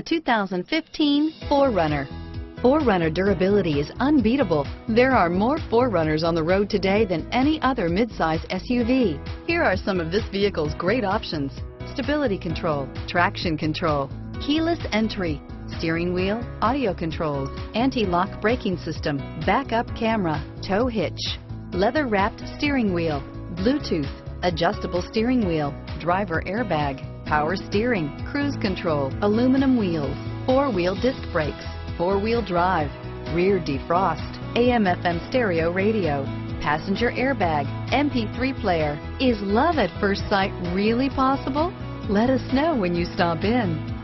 The 2015 4Runner. 4Runner durability is unbeatable. There are more 4Runners on the road today than any other midsize SUV. Here are some of this vehicle's great options. Stability control, traction control, keyless entry, steering wheel, audio controls, anti-lock braking system, backup camera, tow hitch, leather wrapped steering wheel, Bluetooth, adjustable steering wheel, driver airbag, power steering, cruise control, aluminum wheels, four-wheel disc brakes, four-wheel drive, rear defrost, AM FM stereo radio, passenger airbag, MP3 player. Is love at first sight really possible? Let us know when you stop in.